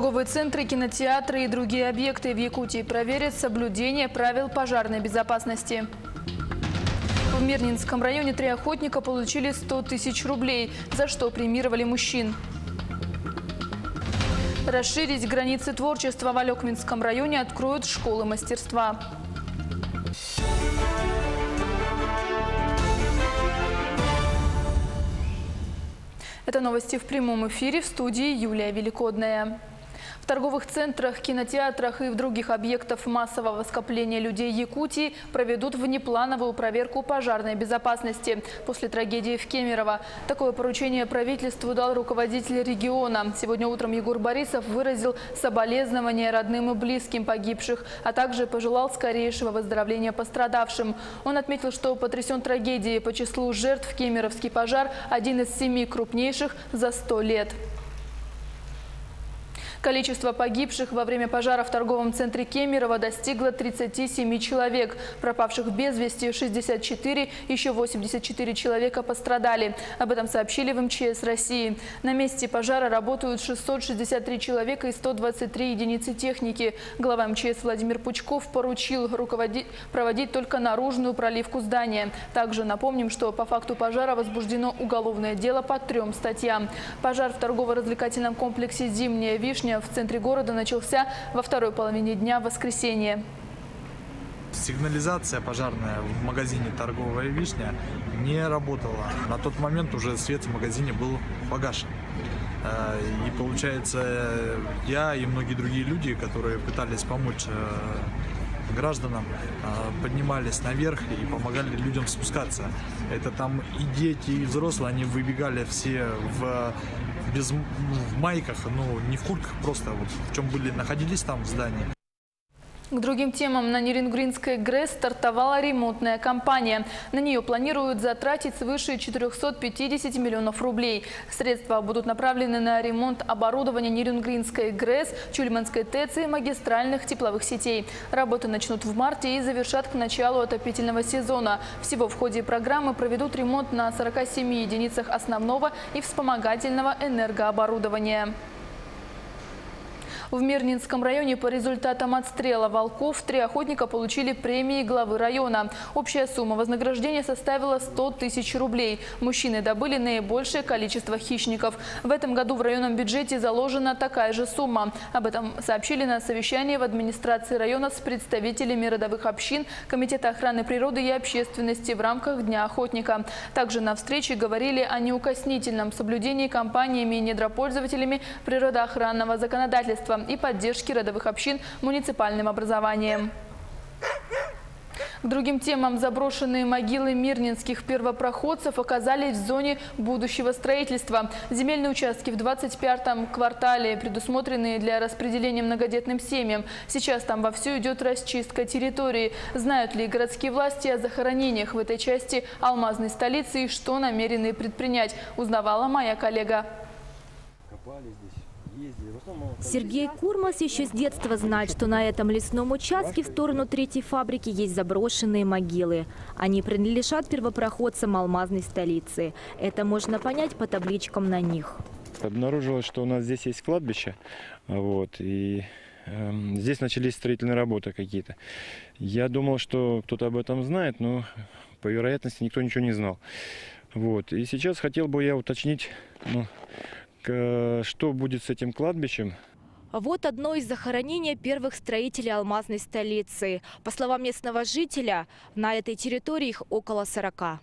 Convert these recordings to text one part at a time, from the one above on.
Торговые центры, кинотеатры и другие объекты в Якутии проверят соблюдение правил пожарной безопасности. В Мирнинском районе три охотника получили 100 тысяч рублей, за что премировали мужчин. Расширить границы творчества в Алекминском районе откроют школы мастерства. Это новости в прямом эфире в студии Юлия Великодная торговых центрах, кинотеатрах и в других объектах массового скопления людей Якутии проведут внеплановую проверку пожарной безопасности после трагедии в Кемерово. Такое поручение правительству дал руководитель региона. Сегодня утром Егор Борисов выразил соболезнования родным и близким погибших, а также пожелал скорейшего выздоровления пострадавшим. Он отметил, что потрясен трагедией по числу жертв Кемеровский пожар – один из семи крупнейших за сто лет. Количество погибших во время пожара в торговом центре Кемерово достигло 37 человек. Пропавших без вести 64, еще 84 человека пострадали. Об этом сообщили в МЧС России. На месте пожара работают 663 человека и 123 единицы техники. Глава МЧС Владимир Пучков поручил проводить только наружную проливку здания. Также напомним, что по факту пожара возбуждено уголовное дело по трем статьям. Пожар в торгово-развлекательном комплексе «Зимняя вишня» в центре города начался во второй половине дня воскресенья. Сигнализация пожарная в магазине «Торговая вишня» не работала. На тот момент уже свет в магазине был погашен. Э, и получается, я и многие другие люди, которые пытались помочь э, гражданам, э, поднимались наверх и помогали людям спускаться. Это там и дети, и взрослые, они выбегали все в без в майках, ну не в куртках, просто вот в чем были, находились там в здании. К другим темам на Нерингринской ГРЭС стартовала ремонтная кампания. На нее планируют затратить свыше 450 миллионов рублей. Средства будут направлены на ремонт оборудования Нерингринской ГРЭС, Чульманской ТЭЦ и магистральных тепловых сетей. Работы начнут в марте и завершат к началу отопительного сезона. Всего в ходе программы проведут ремонт на 47 единицах основного и вспомогательного энергооборудования. В Мирнинском районе по результатам отстрела волков три охотника получили премии главы района. Общая сумма вознаграждения составила 100 тысяч рублей. Мужчины добыли наибольшее количество хищников. В этом году в районном бюджете заложена такая же сумма. Об этом сообщили на совещании в администрации района с представителями родовых общин, Комитета охраны природы и общественности в рамках Дня охотника. Также на встрече говорили о неукоснительном соблюдении компаниями и недропользователями природоохранного законодательства и поддержки родовых общин муниципальным образованием. К другим темам заброшенные могилы мирнинских первопроходцев оказались в зоне будущего строительства. Земельные участки в 25-м квартале, предусмотренные для распределения многодетным семьям. Сейчас там вовсю идет расчистка территории. Знают ли городские власти о захоронениях в этой части алмазной столицы и что намерены предпринять, узнавала моя коллега. Сергей Курмас еще с детства знает, что на этом лесном участке в сторону третьей фабрики есть заброшенные могилы. Они принадлежат первопроходцам алмазной столицы. Это можно понять по табличкам на них. Обнаружилось, что у нас здесь есть кладбище, вот, и э, здесь начались строительные работы какие-то. Я думал, что кто-то об этом знает, но по вероятности никто ничего не знал. Вот, и сейчас хотел бы я уточнить, ну, что будет с этим кладбищем? Вот одно из захоронений первых строителей алмазной столицы. По словам местного жителя, на этой территории их около 40.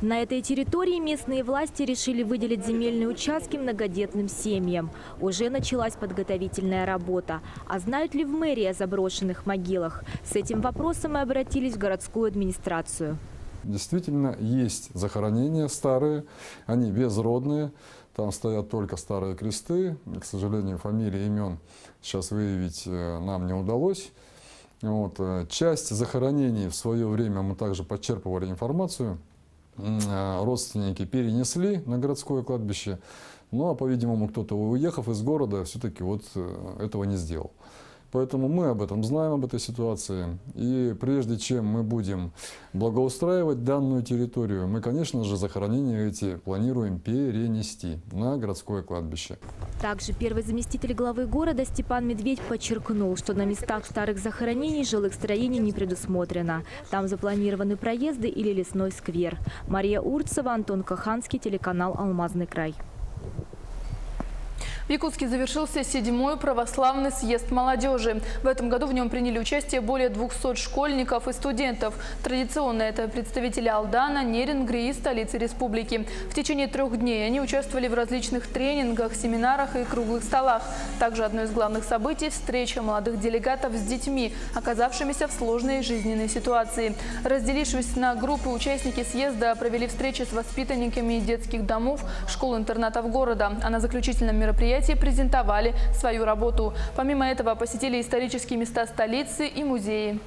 На этой территории местные власти решили выделить земельные участки многодетным семьям. Уже началась подготовительная работа. А знают ли в мэрии о заброшенных могилах? С этим вопросом мы обратились в городскую администрацию. Действительно, есть захоронения старые, они безродные, там стоят только старые кресты. К сожалению, фамилии, имен сейчас выявить э, нам не удалось. Вот. Э, часть захоронений в свое время мы также подчерпывали информацию. Э, родственники перенесли на городское кладбище. Ну, а, по-видимому, кто-то, уехав из города, все-таки вот этого не сделал. Поэтому мы об этом знаем, об этой ситуации. И прежде чем мы будем благоустраивать данную территорию, мы, конечно же, захоронения эти планируем перенести на городское кладбище. Также первый заместитель главы города Степан Медведь подчеркнул, что на местах старых захоронений жилых строений не предусмотрено. Там запланированы проезды или лесной сквер. Мария Урцева, Антон Каханский, телеканал «Алмазный край». В Якутске завершился седьмой православный съезд молодежи. В этом году в нем приняли участие более 200 школьников и студентов. Традиционно это представители Алдана, Нерингри и столицы республики. В течение трех дней они участвовали в различных тренингах, семинарах и круглых столах. Также одно из главных событий – встреча молодых делегатов с детьми, оказавшимися в сложной жизненной ситуации. Разделившись на группы, участники съезда провели встречи с воспитанниками детских домов, школ-интернатов города. А на заключительном мероприятии мероприятии презентовали свою работу. Помимо этого посетили исторические места столицы и музеи.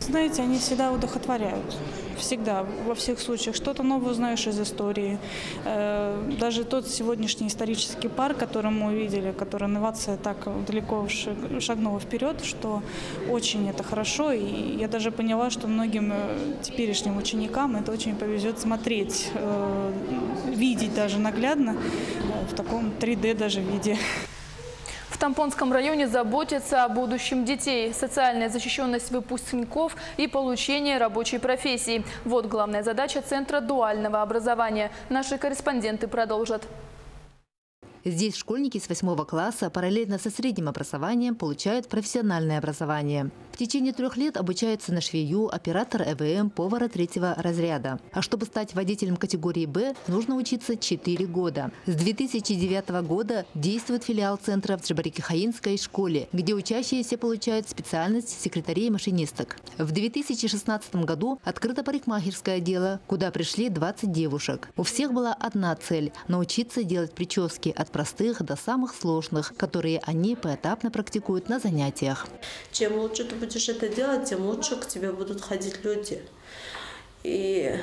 Знаете, они всегда удохотворяют. Всегда, во всех случаях. Что-то новое узнаешь из истории. Э, даже тот сегодняшний исторический парк, который мы увидели, который инновация так далеко шагнула вперед, что очень это хорошо. И я даже поняла, что многим э, теперешним ученикам это очень повезет смотреть, э, видеть даже наглядно в таком 3D даже виде. Тампонском районе заботятся о будущем детей, социальная защищенность выпускников и получение рабочей профессии. Вот главная задача Центра дуального образования. Наши корреспонденты продолжат. Здесь школьники с 8 класса параллельно со средним образованием получают профессиональное образование. В течение трех лет обучаются на швею, оператор ЭВМ, повара третьего разряда. А чтобы стать водителем категории «Б», нужно учиться 4 года. С 2009 года действует филиал центра в Джабарики-Хаинской школе, где учащиеся получают специальность секретарей машинисток. В 2016 году открыто парикмахерское дело, куда пришли 20 девушек. У всех была одна цель – научиться делать прически от простых до самых сложных, которые они поэтапно практикуют на занятиях. Чем лучше ты будешь это делать, тем лучше к тебе будут ходить люди. И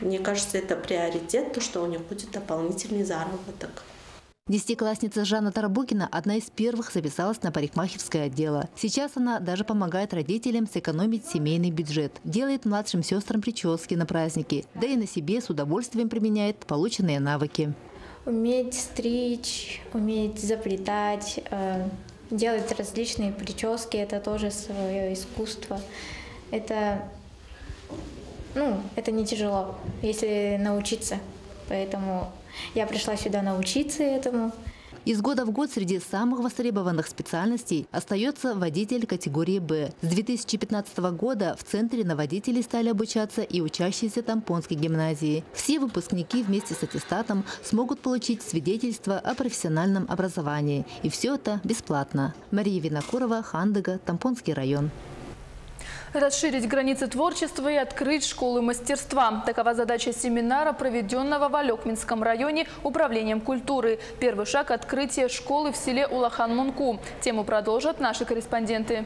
мне кажется, это приоритет, то, что у них будет дополнительный заработок. Десятиклассница Жанна Тарабукина одна из первых записалась на парикмахерское отдело. Сейчас она даже помогает родителям сэкономить семейный бюджет. Делает младшим сестрам прически на праздники, да и на себе с удовольствием применяет полученные навыки. Уметь стричь, уметь заплетать, э, делать различные прически – это тоже свое искусство. Это, ну, это не тяжело, если научиться. Поэтому я пришла сюда научиться этому. Из года в год среди самых востребованных специальностей остается водитель категории «Б». С 2015 года в Центре на водителей стали обучаться и учащиеся Тампонской гимназии. Все выпускники вместе с аттестатом смогут получить свидетельство о профессиональном образовании. И все это бесплатно. Мария Винокурова, Хандыга, Тампонский район. Расширить границы творчества и открыть школы мастерства. Такова задача семинара, проведенного в Алекминском районе управлением культуры. Первый шаг – открытие школы в селе Улахан-Мунку. Тему продолжат наши корреспонденты.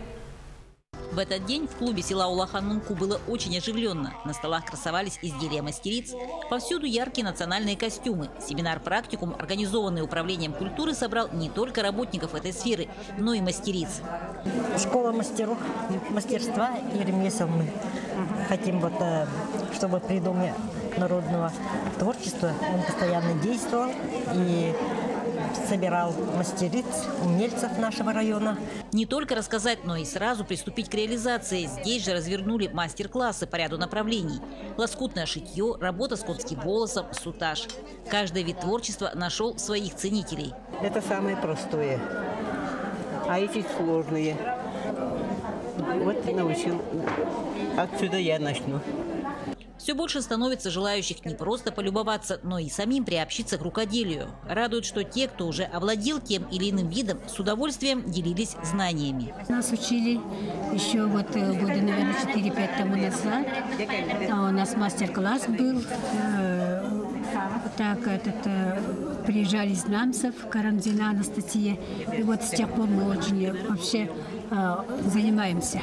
В этот день в клубе села Улахан-Мунку было очень оживленно. На столах красовались изделия мастериц. Повсюду яркие национальные костюмы. Семинар-практикум, организованный управлением культуры, собрал не только работников этой сферы, но и мастериц. Школа мастеров, мастерства ремесел мы хотим, вот, э, чтобы при Доме народного творчества он постоянно действовал и собирал мастериц, умельцев нашего района. Не только рассказать, но и сразу приступить к реализации. Здесь же развернули мастер-классы по ряду направлений. Лоскутное шитье, работа с конским волосом, сутаж. Каждый вид творчества нашел своих ценителей. Это самое простое, а эти сложные. Вот научил. Отсюда я начну. Все больше становится желающих не просто полюбоваться, но и самим приобщиться к рукоделию. Радует, что те, кто уже овладел тем или иным видом, с удовольствием делились знаниями. Нас учили еще вот э, года, наверное, 4-5 тому назад. А у нас мастер-класс был. Э, так, этот, э, приезжали из Намцев, Карамзина, Анастасия. И вот с тех пор мы очень вообще занимаемся.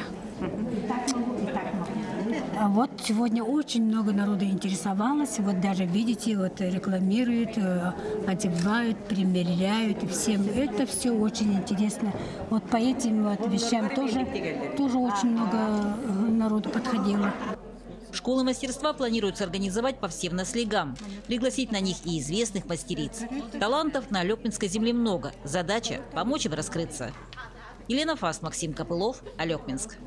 А вот Сегодня очень много народу интересовалось. Вот даже видите, вот рекламируют, э, одевают, примеряют. Всем это все очень интересно. Вот по этим вот вещам тоже, тоже очень много э, народу подходило. Школы мастерства планируется организовать по всем наслегам. Пригласить на них и известных мастериц. Талантов на Алекминской земле много. Задача – помочь им раскрыться. Елена Фаст, Максим Копылов, Алекминск.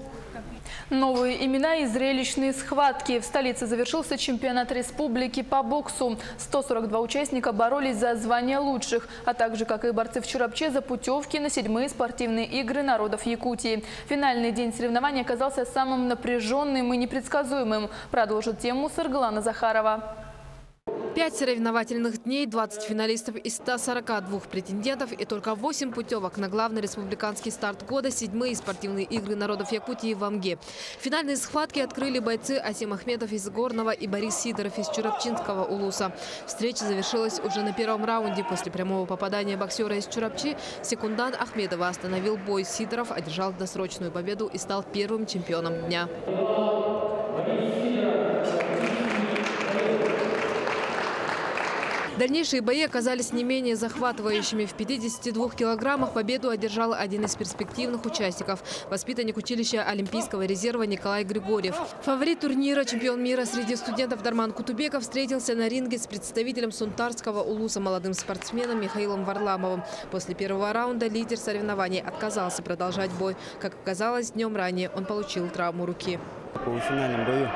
Новые имена и зрелищные схватки. В столице завершился чемпионат республики по боксу. 142 участника боролись за звание лучших, а также, как и борцы в Чурапче, за путевки на седьмые спортивные игры народов Якутии. Финальный день соревнований оказался самым напряженным и непредсказуемым. Продолжит тему Саргалана Захарова. Пять соревновательных дней, 20 финалистов из 142 претендентов и только 8 путевок на главный республиканский старт года седьмые спортивные игры народов Якутии в Амге. Финальные схватки открыли бойцы Асим Ахметов из Горного и Борис Сидоров из Чурапчинского улуса. Встреча завершилась уже на первом раунде. После прямого попадания боксера из Чурапчи секундант Ахмедова остановил бой. Сидоров одержал досрочную победу и стал первым чемпионом дня. Дальнейшие бои оказались не менее захватывающими. В 52 килограммах победу одержал один из перспективных участников – воспитанник училища Олимпийского резерва Николай Григорьев. Фаворит турнира, чемпион мира среди студентов Дарман Кутубеков встретился на ринге с представителем Сунтарского улуса молодым спортсменом Михаилом Варламовым. После первого раунда лидер соревнований отказался продолжать бой. Как оказалось, днем ранее он получил травму руки. В полуфинальном бою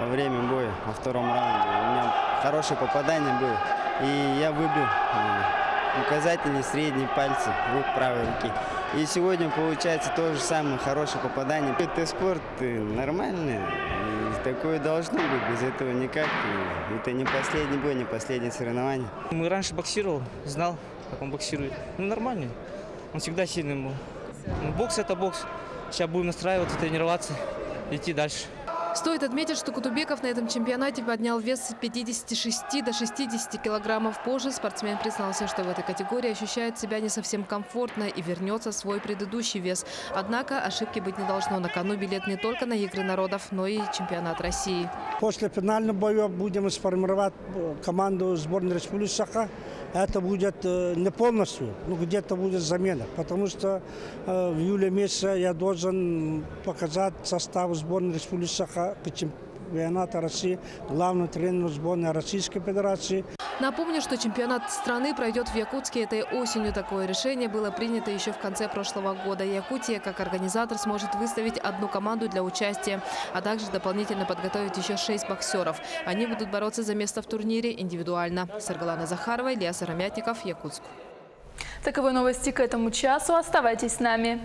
во время боя во втором раунде у меня хорошее попадание было. И я выбил э, указательный средний пальцы рук правой руки. И сегодня получается то же самое хорошее попадание. Это спорт э, нормальный. И такое должно быть. Без этого никак. И это не последний бой, не последнее соревнование. Мы раньше боксировал, знал, как он боксирует. Ну, нормальный. Он всегда сильный был. Ну, бокс – это бокс. Сейчас будем настраиваться, тренироваться, идти дальше. Стоит отметить, что Кутубеков на этом чемпионате поднял вес с 56 до 60 килограммов. Позже спортсмен признался, что в этой категории ощущает себя не совсем комфортно и вернется в свой предыдущий вес. Однако ошибки быть не должно. На кону билет не только на Игры народов, но и чемпионат России. После финального боя будем сформировать э, команду сборной Республики Саха. Это будет э, не полностью, но где-то будет замена. Потому что э, в июле месяце я должен показать состав сборной Республики Саха чемпионата России, главный тренер сборной Российской Федерации. Напомню, что чемпионат страны пройдет в Якутске этой осенью. Такое решение было принято еще в конце прошлого года. Якутия, как организатор, сможет выставить одну команду для участия, а также дополнительно подготовить еще шесть боксеров. Они будут бороться за место в турнире индивидуально. Саргалана Захарова, Илья Сарамятников, Якутск. Таковы новости к этому часу. Оставайтесь с нами.